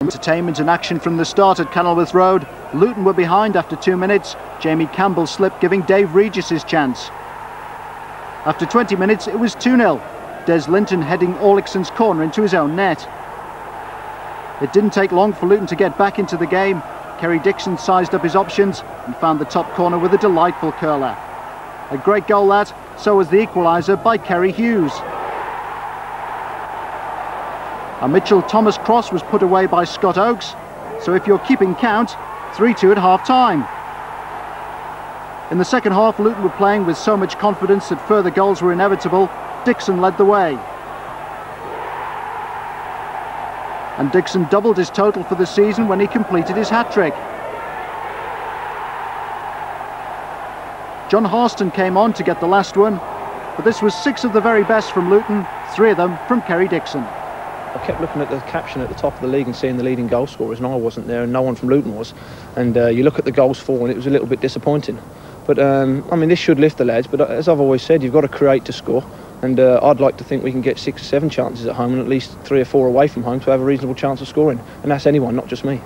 Entertainment and action from the start at Kenilworth Road. Luton were behind after two minutes. Jamie Campbell slipped, giving Dave Regis his chance. After 20 minutes, it was 2-0. Des Linton heading Orlygsson's corner into his own net. It didn't take long for Luton to get back into the game. Kerry Dixon sized up his options and found the top corner with a delightful curler. A great goal that, so was the equaliser by Ceri Hughes. A Mitchell Thomas cross was put away by Scott Oakes, so if you're keeping count, 3-2 at half-time. In the second half, Luton were playing with so much confidence that further goals were inevitable. Dixon led the way. And Dixon doubled his total for the season when he completed his hat-trick. John Hartson came on to get the last one, but this was six of the very best from Luton, three of them from Kerry Dixon. I kept looking at the caption at the top of the league and seeing the leading goal scorers, and I wasn't there, and no one from Luton was. And uh, you look at the goals for, and it was a little bit disappointing. But um, I mean, this should lift the lads. But uh, as I've always said, you've got to create to score. And uh, I'd like to think we can get six or seven chances at home and at least three or four away from home to have a reasonable chance of scoring. And that's anyone, not just me.